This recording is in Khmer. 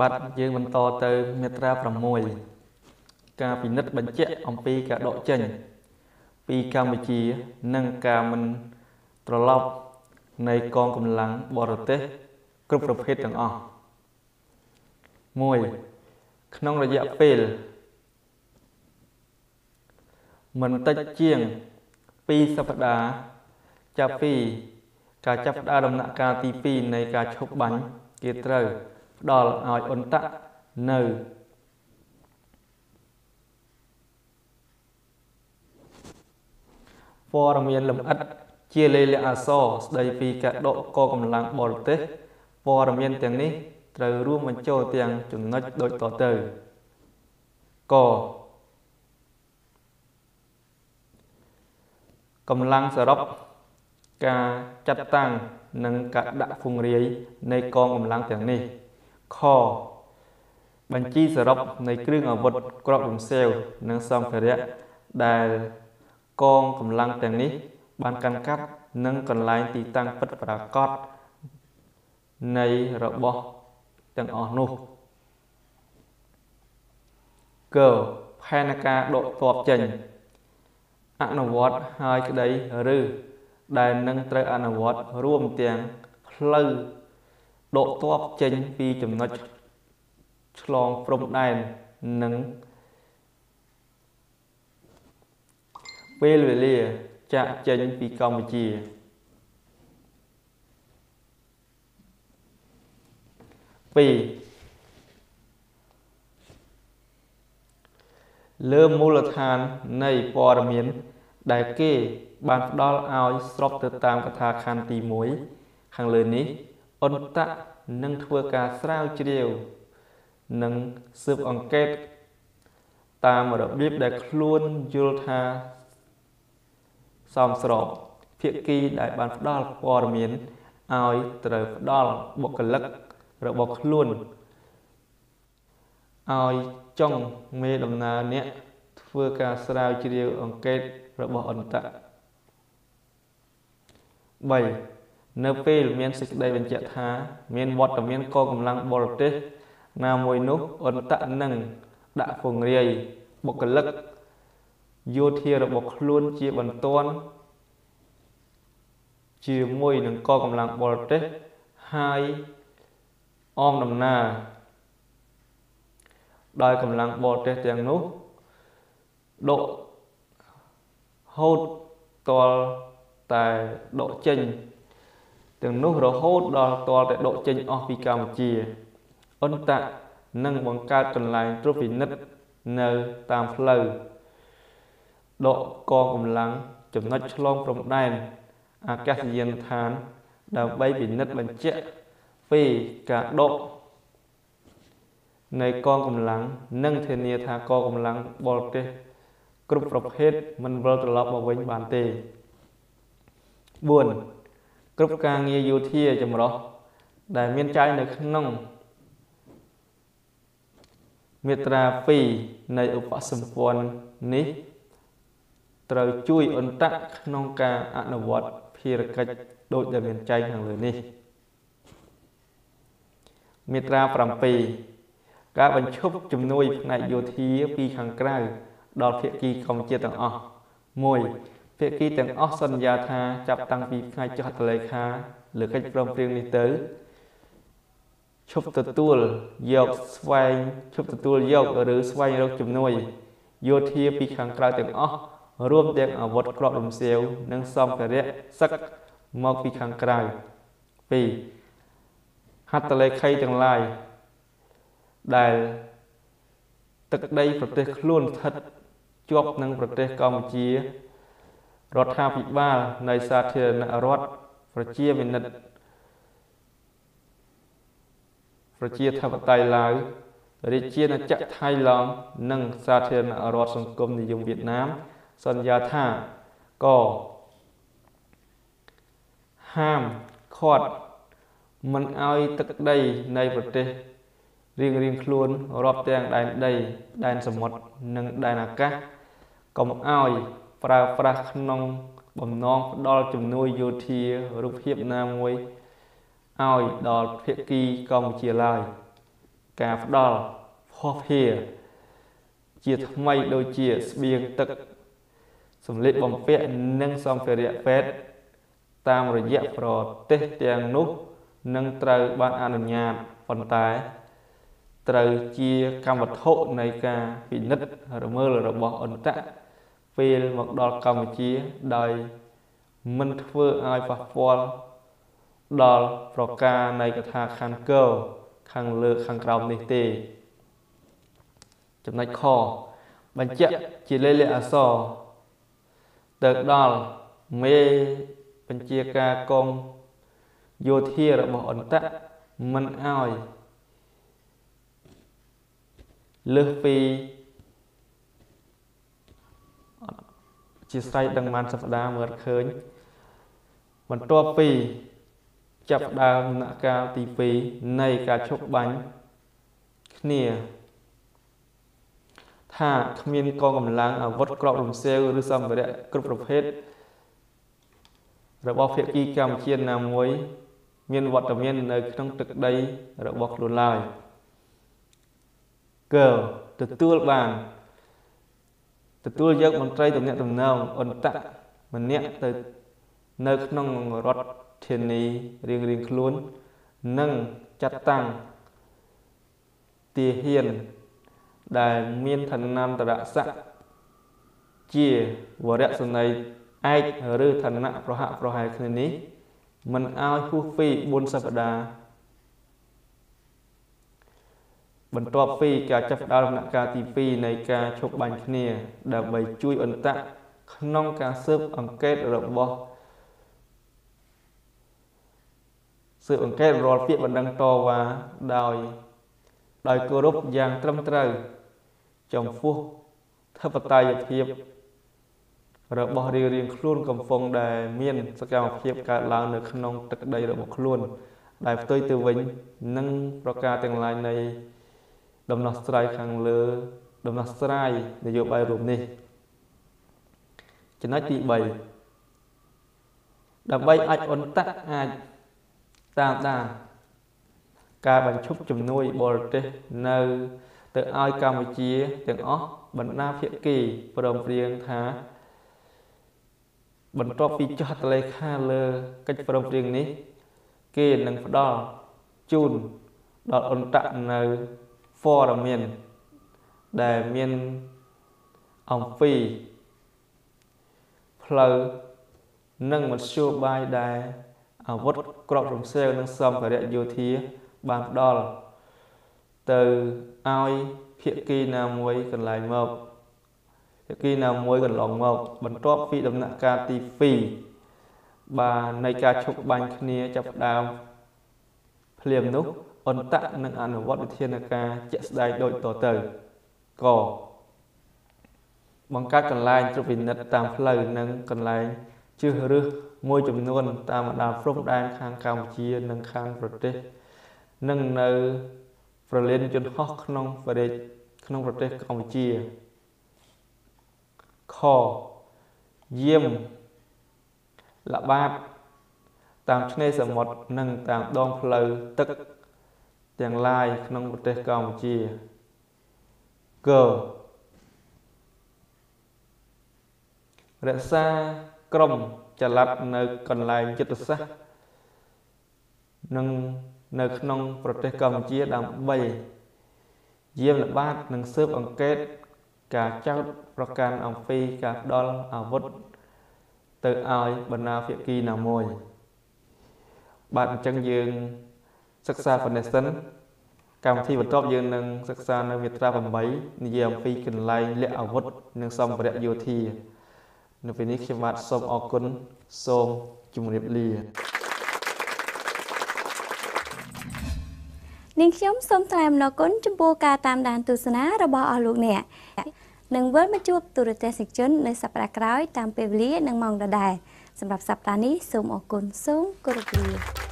បាទយើងបន្តទៅមាត្រា6ការពិនិត្យបញ្ជាក់អំពីការដកចេញពីកម្ពុជានិងការមិនត្រឡប់នៃកងកម្លាំងបរទេសគ្រប់ប្រភេទទាំងអស់1ក្នុងរយៈពេលមិនតិចជាង2សប្តាហ៍ចាប់ពីការចាប់ផ្ដើមដំណាក់កាលទី2នៃការឈប់បាញ់គេត្រូវ ផ្ដល់ឲ្យអ៊ុនតាក់នៅព័ត៌មានលម្អិតជាលេខអក្សរស្ដីពីការដកកកម្លាំងបរទេសព័ត៌មានទាំងនេះត្រូវរួមបញ្ចូលទាំងចំណុចដូចតទៅកកម្លាំងសរុបការចាត់តាំងនិងការដាក់ពង្រាយនៃកងកម្លាំងទាំងនេះ ខបញ្ជីសរុបនៃគ្រឿងអាវុធក្របរំសេវនិងសម្ភារៈដែលកងកម្លាំងទាំងនេះ បានកាន់កាប់និងកន្លែងទីតាំងពិតប្រាកដនៃរបស់ទាំងអស់នោះកផែនការដកទ័ពចេញអនុវត្តហើយក្តីឬដែលនឹងត្រូវអនុវត្តរួមទាំងផ្លូវ ដកទ័ពចេញពីចំណុចឆ្លងព្រំដែននិងពេលវេលាចាក់ចេញពីកម្ពុជា2លើមូលដ្ឋាននៃព័ត៌មាន ដែលគេបានផ្ដល់ឲ្យស្របទៅតាមកថាខណ្ឌទី1ខាងលើនេះ អន្តៈនឹងធ្វើការស្រាវជ្រាវនិងស៊ើបអង្កេត តាមរបៀបដែលខ្លួនយល់ថាសមស្របភាគីដែលបានផ្ដល់ព័ត៌មានឲ្យត្រូវផ្ដល់បុគ្គលិករបស់ខ្លួនឲ្យចុងមេដំណើរអ្នកធ្វើការស្រាវជ្រាវអង្កេតរបស់អន្តៈ3 នៅពេលមានសេចក្តីបញ្ជាក់ថា មានវត្តមានកងកម្លាំងបរទេសណាមួយនោះអន្តៈនឹងដាក់ពង្រាយបុគ្គលិកយោធារបស់ខ្លួនជាបន្ទាន់ជាមួយនឹងកងកម្លាំងបរទេសហើយអមដំណើរដោយកម្លាំងបរទេសទាំងនោះដកហូតតលតែដកចេញ ទាំងនោះរហូតដល់តលតែដកចេញអស់ពីកម្ពុជាអន្តៈនឹងបង្កើតកន្លែងត្រួតពិនិត្យនៅតាមផ្លូវដកកងកម្លាំងចំណុចឆ្លងព្រំដែនអាកាសយានដ្ឋាន ដើម្បីពិនិត្យបញ្ជាក់ពីការដកនៃកងកម្លាំងនិងធានាថាកងកម្លាំងបរទេសគ្រប់ប្រភេទមិនវិលត្រឡប់មកវិញបានទេ4 គ្រប់ការងារយោធាចម្រុះដែលមានចែងនៅក្នុងមាត្រា2នៃឧបសម្ព័ន្ធនេះត្រូវជួយអន្តៈក្នុងការអនុវត្តភារកិច្ចដូចដែលមានចែងខាងលើនេះមាត្រា7ការបញ្ឈប់ជំនួយផ្នែកយោធាពីខាងក្រៅដល់ភាគីកម្ពុជាទាំងអស់1 ភាគីទាំងអស់សន្យាថាចាប់តាំងពីថ្ងៃចុះហត្ថលេខាលើកិច្ចព្រមព្រៀងនេះទៅឈប់ទទួលយកស្វែងឈប់ទទួលយកឬស្វែងរកជំនួយយោធាពីខាងក្រៅទាំងអស់រួមទាំងអាវុធគ្រាប់រំសាវនិងសម្ភារៈសឹកមកពីខាងក្រៅ2ហត្ថលេខីទាំងឡាយដែលទឹកដីប្រទេសខ្លួនស្ថិតជាប់នឹងប្រទេសកម្ពុជា រដ្ឋាភិបាលនៃសាធារណរដ្ឋប្រជាមានិតប្រជាធិបតេយ្យឡាវរាជាណាចក្រថៃឡង់និងសាធារណរដ្ឋសង្គមនិយមវៀតណាម សន្យាថាកហាមឃាត់មិនអោយទឹកដីនៃប្រទេសរៀងរៀងខ្លួនរាប់ទាំងដែនដី ដែនសមុទ្រនិងដែនអាកាសកុំអោយ ប្រើប្រាស់ក្នុងបំណងផ្ដល់ជំនួយយោធារូបភាពណាមួយឲ្យដល់ភាគីកម្ពុជាឡើយការផ្ដល់ភ័ស្តុភារជាថ្មីដូចជាស្បៀងទឹកសម្លៀកបំពាក់និងសម្ភារៈពេទ្យតាមរយៈប្រទេសទាំងនោះនឹងត្រូវបានអនុញ្ញាតប៉ុន្តែត្រូវជាកម្មវត្ថុនៃការពិនិត្យរមើលរបស់អន្តៈ ពេលមកដល់កម្ពុជាដោយមិនធ្វើឲ្យប៉ះពាល់ដល់ប្រការនៃកថាខណ្ឌកខាងលើខាងក្រោមនេះទេ ចំណុចខបញ្ជាក់ជាលេខអក្សរទៅដល់មេបញ្ជាការកងយោធារបស់អន្តៈមិនអោយលើសពី ជាស្រ័យដឹងបានសប្តាហ៍មើលឃើញបន្ទាប់ពីចាប់ដើមដំណាក់កាលទី2នៃការឈប់បាញ់គ្នាថាគ្មានកងកម្លាំងអាវុធក្របរំសេវឬសម្ភារៈគ្រប់ប្រភេទរបស់ភាគីកម្ពុជាណាមួយ មានវត្តមាននៅក្នុងទឹកដីរបស់ខ្លួនឡើយកើទទួលបាន ទទួលយកមន្ត្រីតំណាក់តំណងអន្តៈម្នាក់ទៅនៅក្នុងរដ្ឋធានីរៀងរៀងខ្លួន និងចាត់តាំងទាហានដែលមានឋានន្តរស័ក្តិជាវរៈសនីឯកឬឋានៈប្រហាក់ប្រហែលគ្នានេះមិនឲ្យហួសពី4សប្តាហ៍ បន្ទាប់ពីការចាប់ផ្ដើមដំណាក់កាលទី2នៃការឈប់បាញ់គ្នា ដើម្បីជួយអន្តៈក្នុងការស៊ើបអង្កេតរបស់ស៊ើបអង្កេតរាល់ពាក្យបណ្ដឹងតវ៉ាដោយ ដោយគោរពយ៉ាងត្រឹមត្រូវ ចំពោះធិបតេយ្យភាពរបស់រៀងរៀងខ្លួនកំពុងដែលមានសកម្មភាពកើតឡើងនៅក្នុងទឹកដីរបស់ខ្លួន ដែលផ្ទុយទៅវិញនឹងប្រការទាំងឡាយនៃ ដំណោះស្រាយខាងលើ ដំណោះស្រាយនយោបាយរួមនេះចំណុចទី3ដើម្បីអាចអន្តៈអាចតាមដានការបញ្ឈប់ជំនួយបរទេសនៅ ទៅឲ្យកម្ពុជាទាំងអស់បណ្ដាភាគីព្រមព្រៀងថាបន្ទាប់ពីចុះហត្ថលេខាលើកិច្ចព្រមព្រៀងនេះ គេនឹងផ្ដល់ជូនដល់អន្តៈនៅ ព័ត៌មាន ដែលមានអំពីផ្លូវនិងមធ្យោបាយដែលអាវុធក្របរំសេវនិងសម្ភារៈយោធាបានផ្ដល់ទៅឲ្យភាគីណាមួយកន្លែងមកភាគីណាមួយកន្លងមក បន្ទាប់ពីដំណាក់កាលទី2បាទនៃការឈប់បាញ់គ្នាចាប់ផ្ដើមភ្លាមនោះ អន្តៈនឹងអនុវត្តវិធានការជាក់ស្ដែងដូចតទៅកបង្កើតកន្លែងត្រួតពិនិត្យតាមផ្លូវនិងកន្លែងជឿរើសមួយចំនួន តាមបណ្ដាព្រំដែនខាងកម្ពុជានិងខាងប្រទេស និងនៅប្រលានយន្តហោះក្នុងប្រទេសក្នុងប្រទេសកម្ពុជាខយាមលបាតតាមឆ្នេរសមុទ្រនិងតាមដងផ្លូវទឹក ទាំងឡាយក្នុងប្រទេសកម្ពុជាករក្សាក្រុមចល័តនៅកន្លែងយុទ្ធសាស្ត្រនិងនៅក្នុងប្រទេសកម្ពុជាដើម្បីយាមល្បាតនិងស៊ើបអង្កេតការចោទប្រកាន់អំពីការផ្ដល់អាវុធទៅឲ្យបណ្ដាភាគីណាមួយ បាទអញ្ចឹងយើង សិក្សាប៉ុណ្ណេះសិនកម្មវិធីបន្ទាប់យើងនឹងសិក្សានៅមាត្រា8និយាយអំពីកន្លែងលាក់អាវុធនិងសម្ភារៈយោធានៅពេលនេះខ្ញុំបាទសូមអរគុណសូមជម្រាបលានាងខ្ញុំសូមថ្លែងអំណរគុណចំពោះការតាមដានទស្សនារបស់អស់លោកអ្នកនឹងវិលមកជួបទូរទស្សនិកជននៅសប្តាហ៍ក្រោយតាមពេលវេលានិងម៉ោងដដែលសម្រាប់សប្តាហ៍នេះសូមអរគុណសូមគោរពលា